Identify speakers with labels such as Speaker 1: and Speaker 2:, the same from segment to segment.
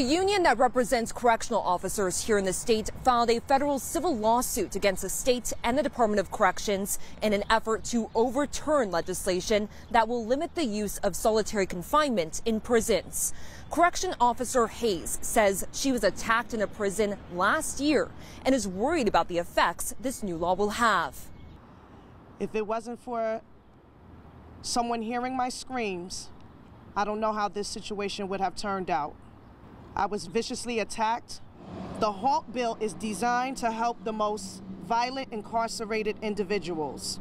Speaker 1: The union that represents correctional officers here in the state filed a federal civil lawsuit against the state and the Department of Corrections in an effort to overturn legislation that will limit the use of solitary confinement in prisons. Correction Officer Hayes says she was attacked in a prison last year and is worried about the effects this new law will have.
Speaker 2: If it wasn't for someone hearing my screams, I don't know how this situation would have turned out. I was viciously attacked. The HALT bill is designed to help the most violent incarcerated individuals.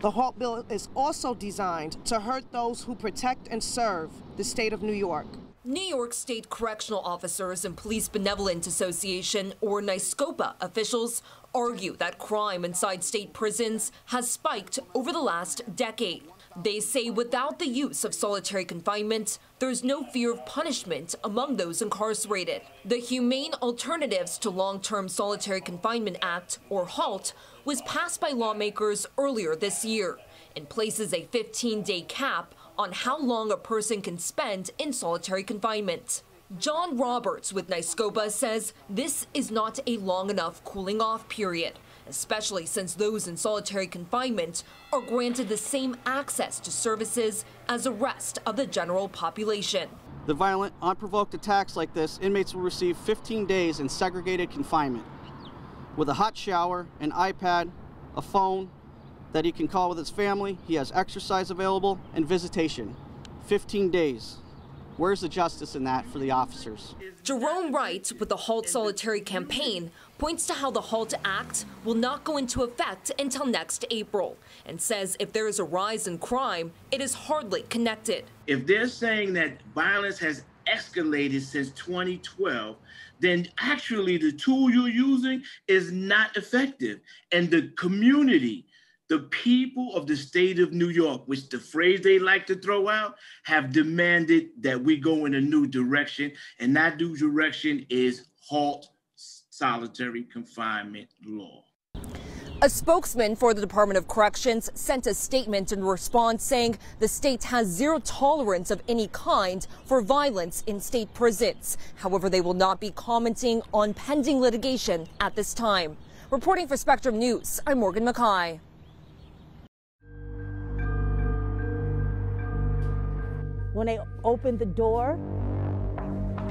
Speaker 2: The HALT bill is also designed to hurt those who protect and serve the state of New York.
Speaker 1: New York State Correctional Officers and Police Benevolent Association, or NYSCOPA, officials argue that crime inside state prisons has spiked over the last decade. They say without the use of solitary confinement, there's no fear of punishment among those incarcerated. The Humane Alternatives to Long-Term Solitary Confinement Act, or HALT, was passed by lawmakers earlier this year and places a 15-day cap on how long a person can spend in solitary confinement. John Roberts with NYSCOPA says this is not a long enough cooling off period especially since those in solitary confinement are granted the same access to services as the rest of the general population.
Speaker 3: The violent, unprovoked attacks like this, inmates will receive 15 days in segregated confinement with a hot shower, an iPad, a phone that he can call with his family. He has exercise available and visitation. 15 days. Where's the justice in that for the officers?
Speaker 1: Jerome Wright with the Halt Solitary campaign points to how the HALT Act will not go into effect until next April and says if there is a rise in crime, it is hardly connected.
Speaker 4: If they're saying that violence has escalated since 2012, then actually the tool you're using is not effective. And the community, the people of the state of New York, which the phrase they like to throw out, have demanded that we go in a new direction. And that new direction is halt solitary confinement law.
Speaker 1: A spokesman for the Department of Corrections sent a statement in response saying the state has zero tolerance of any kind for violence in state prisons. However, they will not be commenting on pending litigation at this time. Reporting for Spectrum News, I'm Morgan Mackay.
Speaker 5: When they opened the door,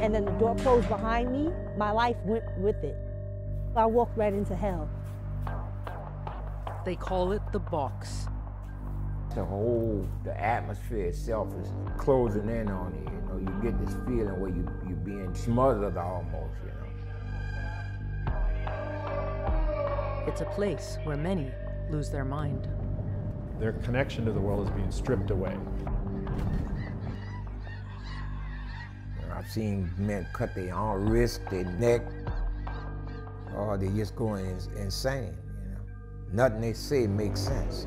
Speaker 5: and then the door closed behind me, my life went with it. I walked right into hell.
Speaker 6: They call it the box.
Speaker 7: The whole, the atmosphere itself is closing in on you. You know, you get this feeling where you you're being smothered almost. You know.
Speaker 6: It's a place where many lose their mind.
Speaker 8: Their connection to the world is being stripped away.
Speaker 7: I've seen men cut their arm, wrist, their neck, or they just going insane. You know, nothing they say makes sense.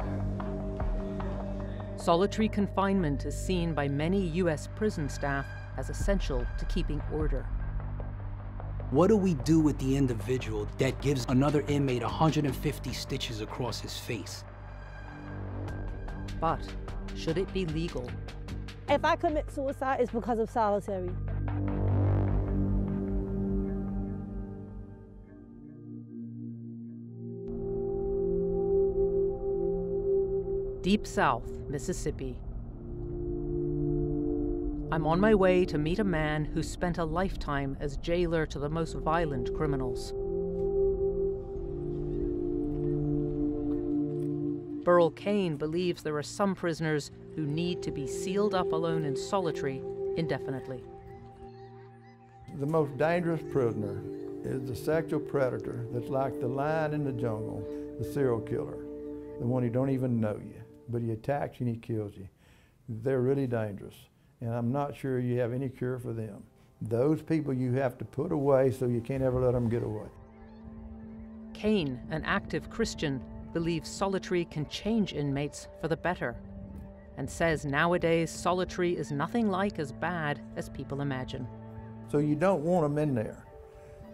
Speaker 6: Solitary confinement is seen by many U.S. prison staff as essential to keeping order.
Speaker 9: What do we do with the individual that gives another inmate 150 stitches across his face?
Speaker 6: But should it be legal?
Speaker 5: If I commit suicide, it's because of solitary.
Speaker 6: Deep South, Mississippi. I'm on my way to meet a man who spent a lifetime as jailer to the most violent criminals. Burl Cain believes there are some prisoners who need to be sealed up alone in solitary indefinitely.
Speaker 10: The most dangerous prisoner is the sexual predator that's like the lion in the jungle, the serial killer, the one who don't even know you but he attacks you and he kills you. They're really dangerous, and I'm not sure you have any cure for them. Those people you have to put away so you can't ever let them get away.
Speaker 6: Cain, an active Christian, believes solitary can change inmates for the better and says nowadays solitary is nothing like as bad as people imagine.
Speaker 10: So you don't want them in there.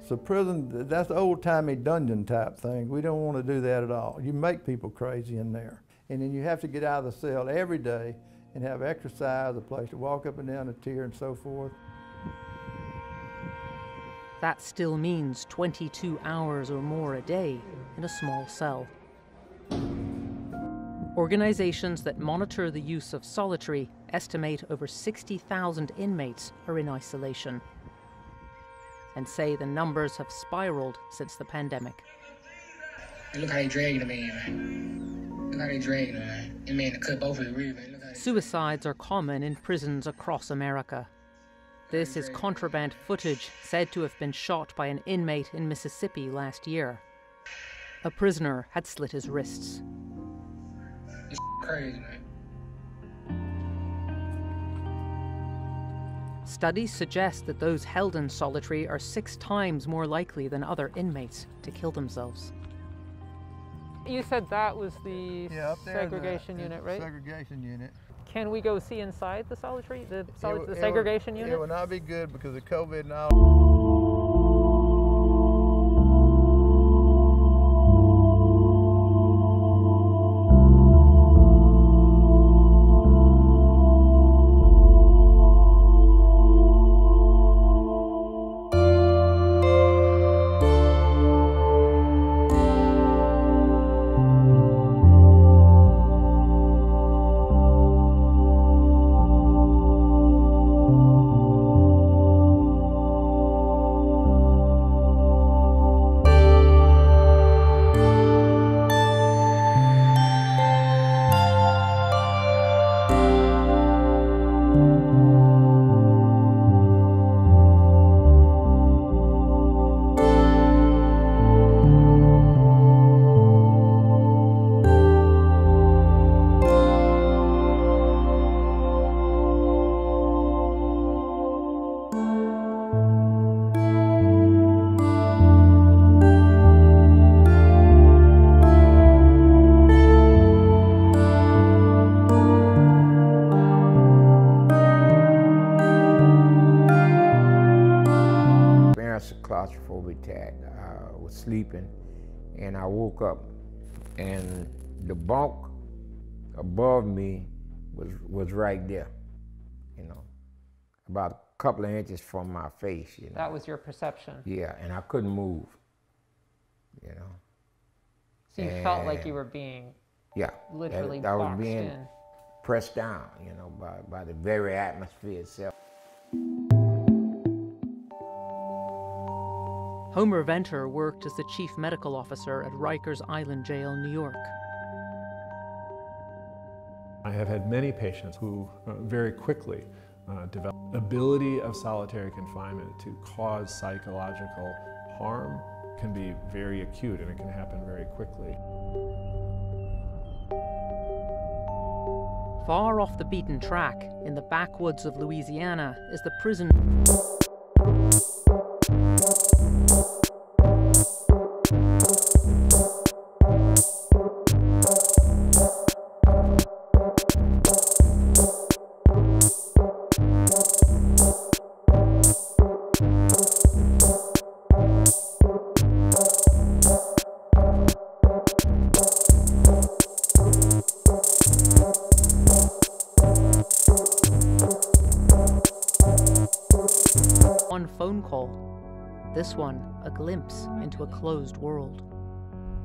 Speaker 10: So prison, that's old-timey dungeon type thing. We don't want to do that at all. You make people crazy in there. And then you have to get out of the cell every day and have exercise, a place to walk up and down the tier and so forth.
Speaker 6: That still means 22 hours or more a day in a small cell. Organizations that monitor the use of solitary estimate over 60,000 inmates are in isolation and say the numbers have spiraled since the pandemic.
Speaker 11: Look how they the man, man. Look how they dragging him, man. The man cut both of the ribs, man.
Speaker 6: Suicides are common in prisons across America. This is contraband footage said to have been shot by an inmate in Mississippi last year. A prisoner had slit his wrists.
Speaker 11: It's crazy, man.
Speaker 6: Studies suggest that those held in solitary are six times more likely than other inmates to kill themselves.
Speaker 12: You said that was the
Speaker 10: Yeah, up there.
Speaker 12: segregation
Speaker 10: the,
Speaker 12: unit, right?
Speaker 10: Segregation unit.
Speaker 12: Can we go see inside the solitary, the, soli-
Speaker 10: It would-
Speaker 12: the
Speaker 10: it would-
Speaker 12: segregation
Speaker 10: It
Speaker 12: unit?
Speaker 10: would not be good because of COVID and all.
Speaker 7: Was sleeping and I woke up and the bunk above me was was right there, you know, about a couple of inches from my face, you know.
Speaker 12: That was your perception.
Speaker 7: Yeah, and I couldn't move, you know.
Speaker 12: So you felt like you were being
Speaker 7: Yeah.
Speaker 12: literally
Speaker 7: I was being
Speaker 12: in.
Speaker 7: pressed down, you know, by, by the very atmosphere itself.
Speaker 6: Homer Venters worked as the chief medical officer at Rikers Island Jail, New York.
Speaker 8: I have had many patients who uh, very quickly uh, develop ability of solitary confinement to cause psychological harm can be very acute and it can happen very quickly.
Speaker 6: Far off the beaten track, in the backwoods of Louisiana, is the prison. Into a closed world.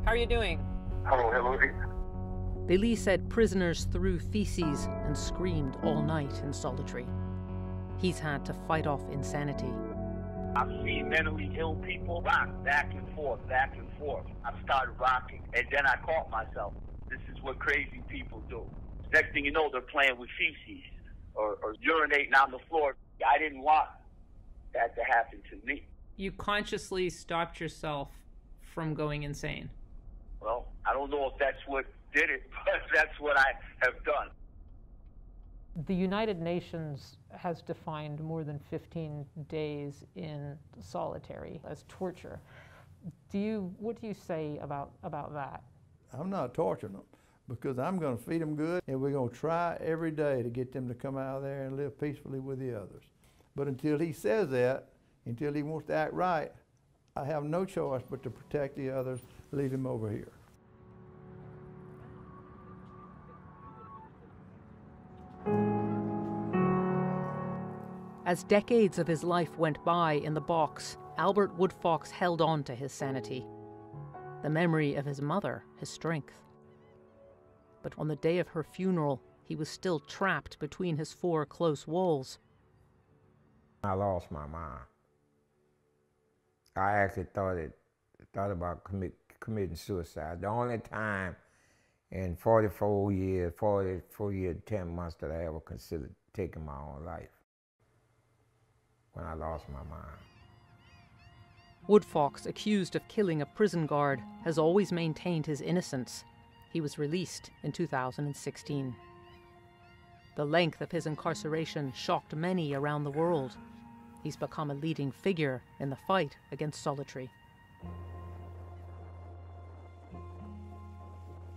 Speaker 12: How are you doing?
Speaker 13: Hello, hello.
Speaker 6: Billy said prisoners threw feces and screamed all night in solitary. He's had to fight off insanity.
Speaker 13: I've seen mentally ill people rock back and forth, back and forth. I started rocking, and then I caught myself. This is what crazy people do. Next thing you know, they're playing with feces or, or urinating on the floor. I didn't want that to happen to me.
Speaker 12: You consciously stopped yourself from going insane.
Speaker 13: Well, I don't know if that's what did it, but that's what I have done.
Speaker 12: The United Nations has defined more than 15 days in solitary as torture. Do you, what do you say about, about that?
Speaker 10: I'm not torturing them because I'm going to feed them good and we're going to try every day to get them to come out there and live peacefully with the others. But until he says that, until he wants to act right, I have no choice but to protect the others, leave him over here.
Speaker 6: As decades of his life went by in the box, Albert Woodfox held on to his sanity, the memory of his mother, his strength. But on the day of her funeral, he was still trapped between his four close walls.
Speaker 7: I lost my mind. I actually thought it, thought about commit, committing suicide. The only time in 44 years, 44 years, 10 months that I ever considered taking my own life when I lost my mind.
Speaker 6: Woodfox, accused of killing a prison guard, has always maintained his innocence. He was released in 2016. The length of his incarceration shocked many around the world. He's become a leading figure in the fight against solitary.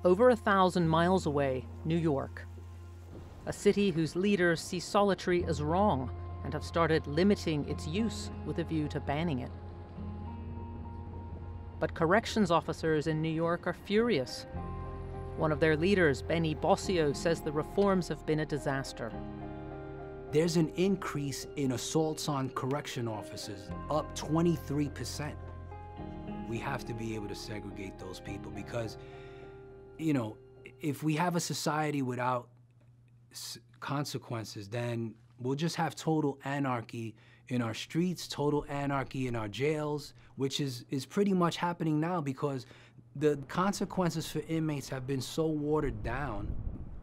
Speaker 6: Over a thousand miles away, New York. A city whose leaders see solitary as wrong and have started limiting its use with a view to banning it. But corrections officers in New York are furious. One of their leaders, Benny Boscio, says the reforms have been a disaster.
Speaker 9: There's an increase in assaults on correction officers, up 23%. We have to be able to segregate those people because, you know, if we have a society without consequences, then we'll just have total anarchy in our streets, total anarchy in our jails, which is, is pretty much happening now because the consequences for inmates have been so watered down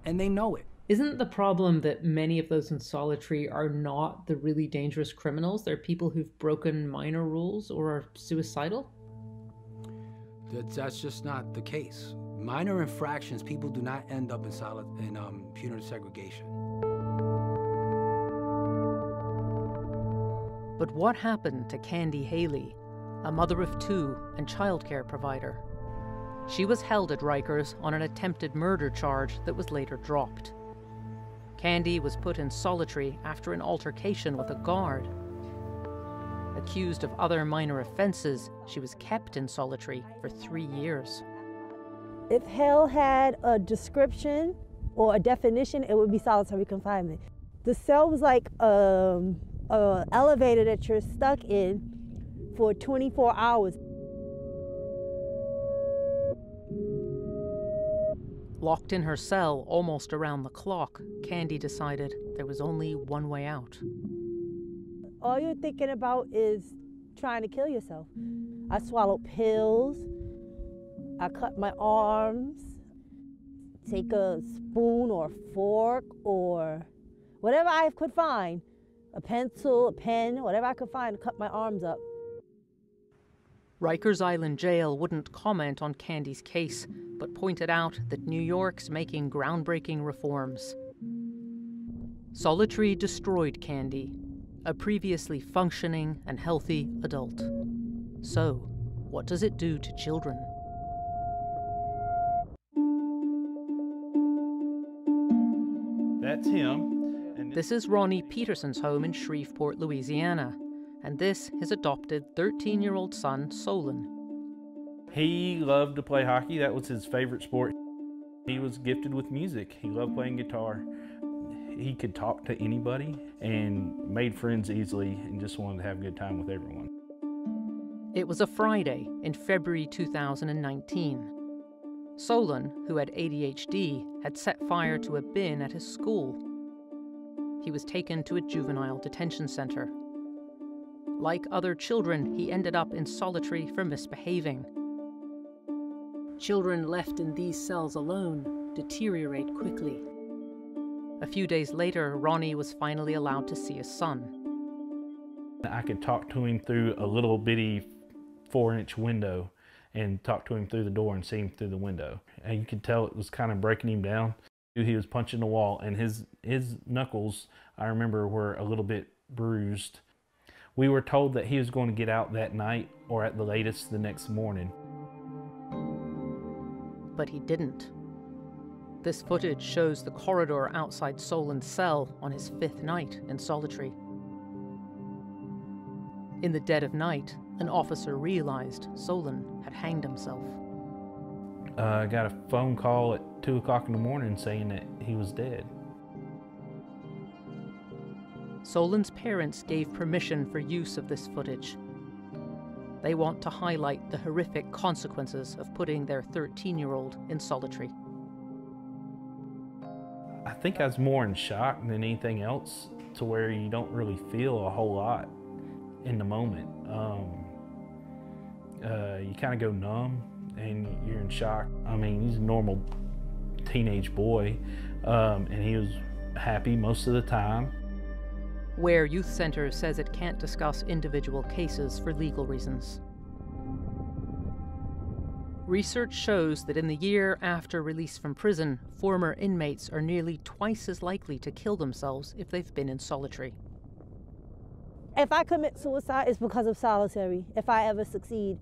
Speaker 9: and they know it.
Speaker 12: Isn't the problem that many of those in solitary are not the really dangerous criminals? They're people who've broken minor rules or are suicidal?
Speaker 9: That's just not the case. Minor infractions, people do not end up in solid in um, punitive segregation.
Speaker 6: But what happened to Candie Hailey, a mother of two and childcare provider? She was held at Rikers on an attempted murder charge that was later dropped. Candie was put in solitary after an altercation with a guard. Accused of other minor offenses, she was kept in solitary for three years.
Speaker 5: If hell had a description or a definition, it would be solitary confinement. The cell was like um, an elevator that you're stuck in for 24 hours.
Speaker 6: Locked in her cell almost around the clock, Candie decided there was only one way out.
Speaker 5: All you're thinking about is trying to kill yourself. I swallowed pills, I cut my arms, take a spoon or fork or whatever I could find a pencil, a pen, whatever I could find to cut my arms up.
Speaker 6: Rikers Island Jail wouldn't comment on Candie's case, but pointed out that New York's making groundbreaking reforms. Solitary destroyed Candie, a previously functioning and healthy adult. So, what does it do to children?
Speaker 14: That's him.
Speaker 6: And This is Ronnie Peterson's home in Shreveport, Louisiana, and this his adopted 13 year old son, Solon.
Speaker 14: He loved to play hockey, that was his favorite sport. He was gifted with music, he loved playing guitar. He could talk to anybody and made friends easily and just wanted to have a good time with everyone.
Speaker 6: It was a Friday in February 2019. Solon, who had ADHD, had set fire to a bin at his school he was taken to a juvenile detention center. Like other children, he ended up in solitary for misbehaving. Children left in these cells alone deteriorate quickly. A few days later, Ronnie was finally allowed to see his son.
Speaker 14: I could talk to him through a little bitty four inch window and talk to him through the door and see him through the window. And you could tell it was kind of breaking him down. He was punching the wall, and his his knuckles, I remember, were a little bit bruised. We were told that he was going to get out that night or at the latest the next morning.
Speaker 6: But he didn't. This footage shows the corridor outside Solon's cell on his fifth night in solitary. In the dead of night, an officer realized Solon had hanged himself.
Speaker 14: Uh, I got a phone call at 2 o'clock in the morning saying that he was dead.
Speaker 6: Solon's parents gave permission for use of this footage. They want to highlight the horrific consequences of putting their 13 year old in solitary.
Speaker 14: I think I was more in shock than anything else to where you don't really feel a whole lot in the moment. Um, uh, you kind of go numb and you're in shock. I mean, he's a normal teenage boy, um, and he was happy most of the time.
Speaker 6: Ware Youth Center says it can't discuss individual cases for legal reasons. Research shows that in the year after release from prison, former inmates are nearly twice as likely to kill themselves if they've been in solitary.
Speaker 5: If I commit suicide, it's because of solitary, if I ever succeed.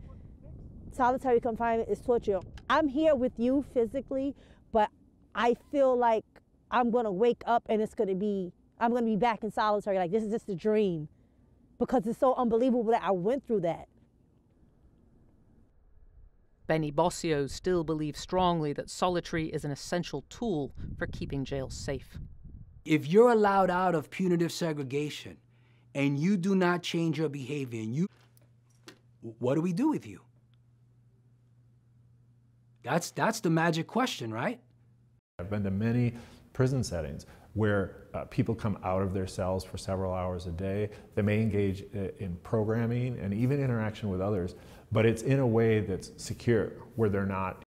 Speaker 5: Solitary confinement is torture. I'm here with you physically, but I feel like I'm gonna wake up and it's gonna be, I'm gonna be back in solitary. Like this is just a dream because it's so unbelievable that I went through that.
Speaker 6: Benny Boscio still believes strongly that solitary is an essential tool for keeping jails safe.
Speaker 9: If you're allowed out of punitive segregation and you do not change your behavior and you what do we do with you? That's that's the magic question, right?
Speaker 8: I've been to many prison settings where uh, people come out of their cells for several hours a day. They may engage in programming and even interaction with others, but it's in a way that's secure, where they're not